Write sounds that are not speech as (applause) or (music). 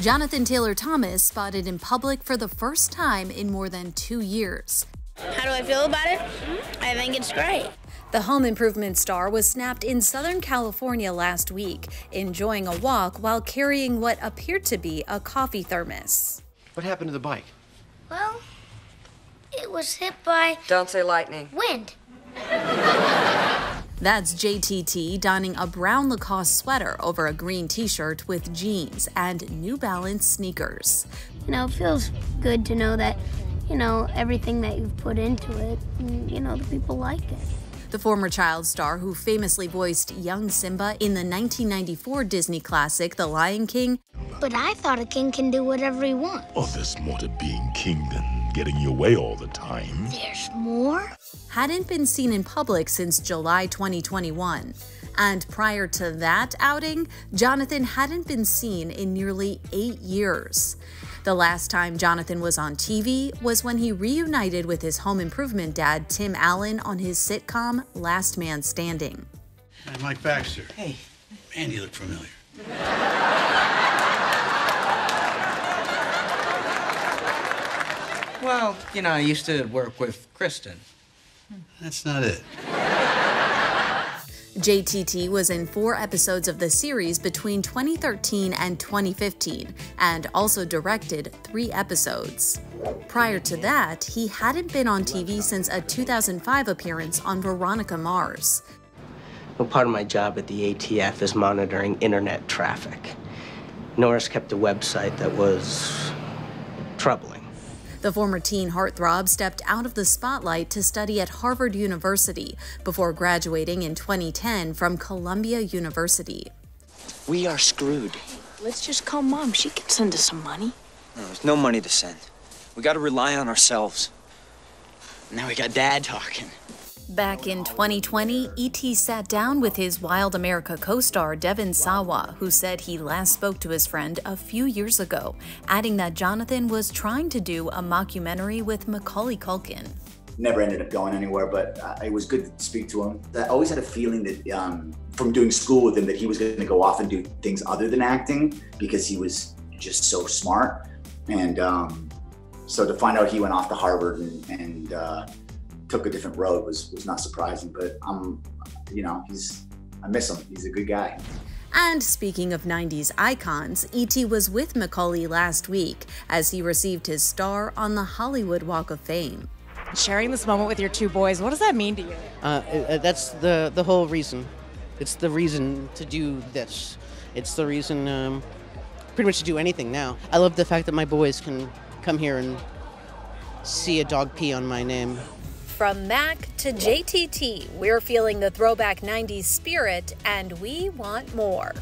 Jonathan Taylor Thomas spotted in public for the first time in more than two years. How do I feel about it? Mm-hmm. I think it's great. The home improvement star was snapped in Southern California last week, enjoying a walk while carrying what appeared to be a coffee thermos. What happened to the bike? Well, it was hit by. Don't say lightning. Wind. That's JTT donning a brown Lacoste sweater over a green t shirt with jeans and New Balance sneakers. You know, it feels good to know that, you know, everything that you've put into it, you know, the people like it. The former child star who famously voiced young Simba in the 1994 Disney classic The Lion King. But I thought a king can do whatever he wants. Oh, there's more to being king than getting your way all the time. There's more? Hadn't been seen in public since July 2021. And prior to that outing, Jonathan hadn't been seen in nearly eight years. The last time Jonathan was on TV was when he reunited with his home improvement dad, Tim Allen, on his sitcom Last Man Standing. Hi, Mike Baxter. Hey. Man, you look familiar. (laughs) Well, you know, I used to work with Kristen. That's not it. JTT was in four episodes of the series between 2013 and 2015 and also directed three episodes. Prior to that, he hadn't been on TV since a 2005 appearance on Veronica Mars. Well, part of my job at the ATF is monitoring internet traffic. Norris kept a website that was troubling. The former teen heartthrob stepped out of the spotlight to study at Harvard University before graduating in 2010 from Columbia University. We are screwed. Let's just call mom. She can send us some money. No, there's no money to send. We gotta rely on ourselves. Now we got dad talking. Back in 2020, E.T. sat down with his Wild America co star Devon Sawa, who said he last spoke to his friend a few years ago, adding that Jonathan was trying to do a mockumentary with Macaulay Culkin. Never ended up going anywhere, but uh, it was good to speak to him. I always had a feeling that um, from doing school with him that he was going to go off and do things other than acting because he was just so smart. And um, so to find out he went off to Harvard and, and uh, took a different road was was not surprising. But I'm, you know, he's I miss him. He's a good guy. And speaking of 90s icons, E.T. was with Macaulay last week as he received his star on the Hollywood Walk of Fame. Sharing this moment with your two boys, what does that mean to you? Uh, uh, that's the the whole reason. It's the reason to do this. It's the reason, um, pretty much to do anything now. I love the fact that my boys can come here and see a dog pee on my name. From Mac to JTT, we're feeling the throwback 90s spirit and we want more.